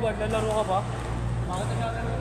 Robert, lalaro ka ba? Bakit nagkakaroon